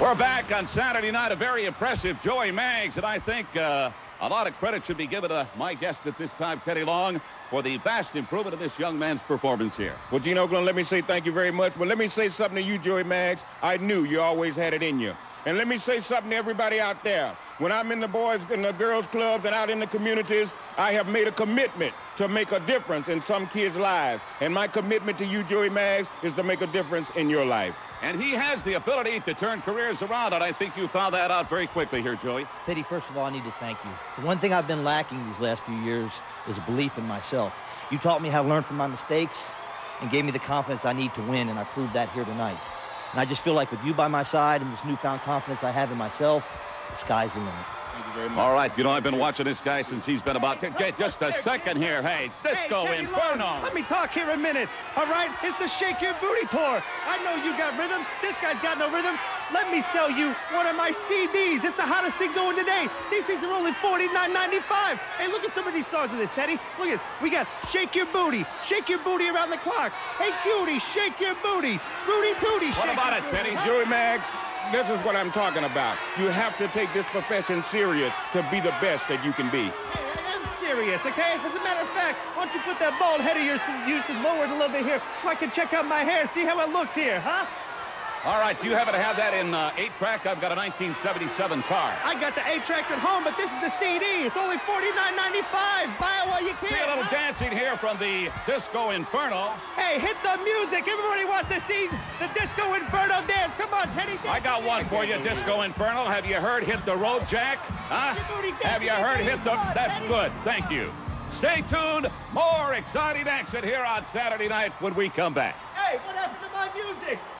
We're back on Saturday night. A very impressive Joey Maggs, and I think uh, a lot of credit should be given to my guest at this time, Teddy Long, for the vast improvement of this young man's performance here. Well, Gene Okerlund, let me say thank you very much. But let me say something to you, Joey Maggs. I knew you always had it in you. And let me say something to everybody out there. When I'm in the boys and the girls clubs and out in the communities, I have made a commitment to make a difference in some kids' lives. And my commitment to you, Joey Maggs, is to make a difference in your life. And he has the ability to turn careers around, and I think you found that out very quickly here, Joey. Teddy, first of all, I need to thank you. The one thing I've been lacking these last few years is a belief in myself. You taught me how to learn from my mistakes and gave me the confidence I need to win, and I proved that here tonight. And I just feel like with you by my side and this newfound confidence I have in myself, the sky's the limit. Thank you very much. All right, you know, I've been watching this guy since he's been about... Get just a second here. Hey, Disco hey, Inferno. Let me talk here a minute. All right, it's the Shake Your Booty Tour. I know you got rhythm. This guy's got no rhythm. Let me sell you one of my CDs. It's the hottest thing going today. These things are only $49.95. Hey, look at some of these songs in this, Teddy. Look at this. We got Shake Your Booty. Shake Your Booty around the clock. Hey, cutie, shake your booty. Booty tooty, What shake about it, Teddy? Huh? Joey Maggs, this is what I'm talking about. You have to take this profession serious to be the best that you can be. Hey, I am serious, okay? As a matter of fact, why don't you put that bald head of yours, you, lower it a little bit here so I can check out my hair, see how it looks here, huh? All right, do you happen to have that in uh, 8-track? I've got a 1977 car. I got the 8-track at home, but this is the CD. It's only $49.95. Buy it while you can. See a little huh? dancing here from the Disco Inferno. Hey, hit the music. Everybody wants to see the Disco Inferno dance. I got one for you, Disco Inferno. Have you heard Hit the Road, Jack? Huh? Have you heard Hit the... That's good. Thank you. Stay tuned. More exciting action here on Saturday night when we come back. Hey, what happened to my music?